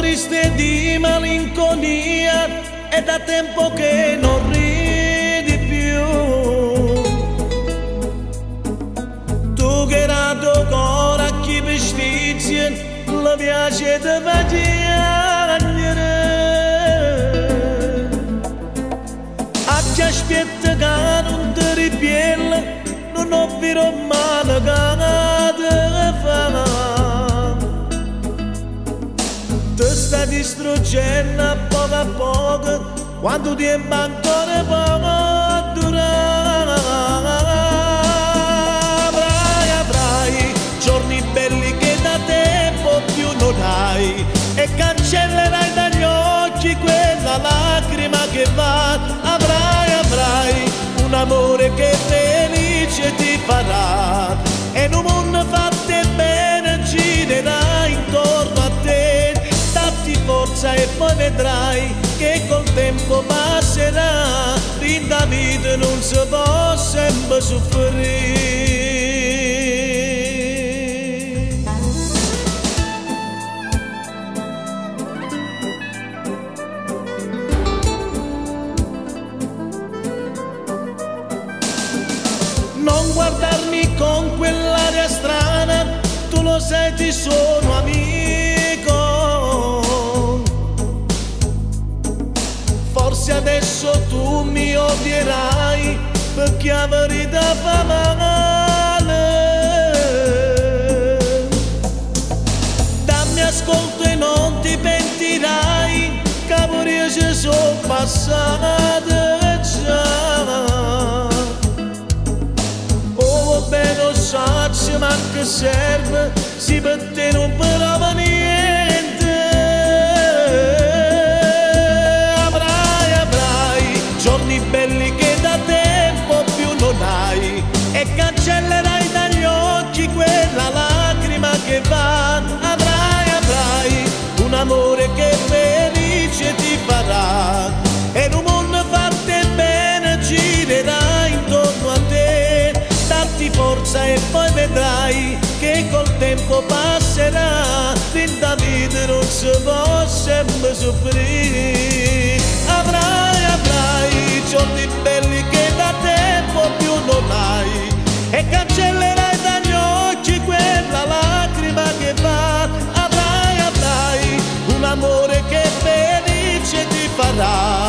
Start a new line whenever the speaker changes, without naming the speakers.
triste di malinconia è da tempo che non ridi più. Tu che era ancora chi vestiti, la piace di vagiare. Ti sta distruggendo a poco a poco, quando tempo ancora poco vedrai che col tempo passerà. In da vita non si può sempre soffrire. Non guardarmi con quell'aria strana, tu lo sai ti sono mi odierai perché verità fa male. Dammi ascolto e non ti pentirai, cavoli ci sono passate già. Oh, bene, sacci, ma che serve, si per te non prova niente. Belli che da tempo più non hai e cancellerai dagli occhi quella lacrima che va. Avrai, avrai un amore che felice ti farà e in un mondo fatto bene girerà intorno a te. Datti forza e poi vedrai che col tempo passerà. In da vita non si può sempre soffrire. separa